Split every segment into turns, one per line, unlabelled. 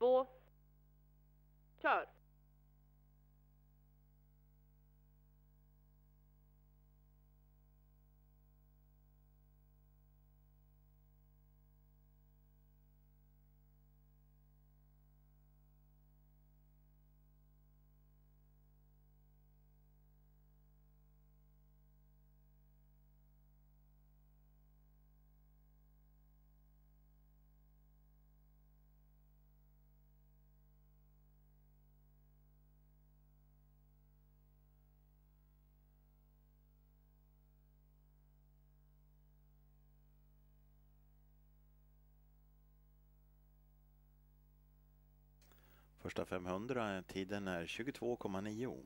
två, kör!
Första 500, tiden är 22,9.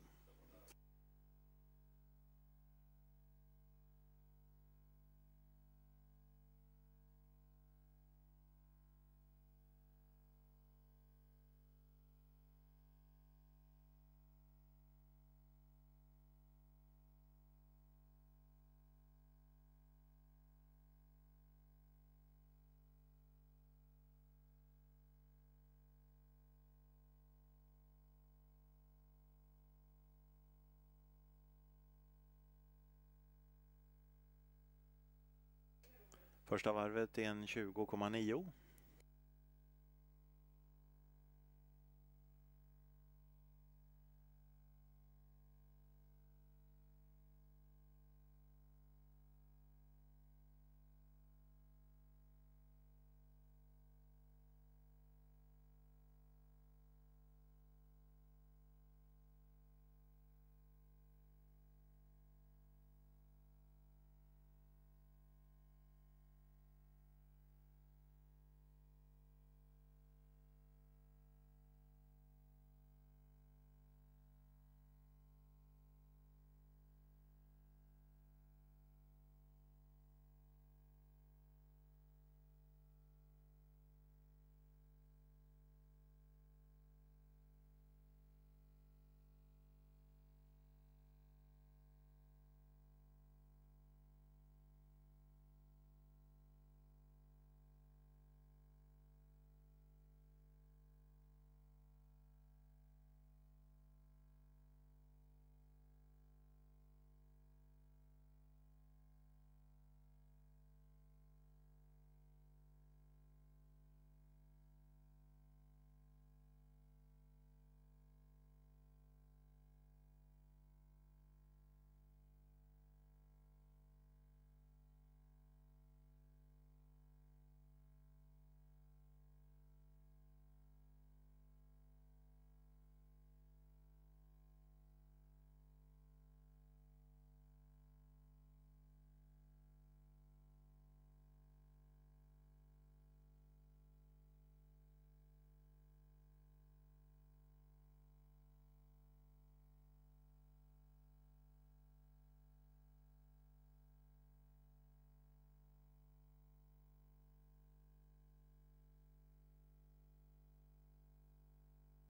Första varvet är en 20,9.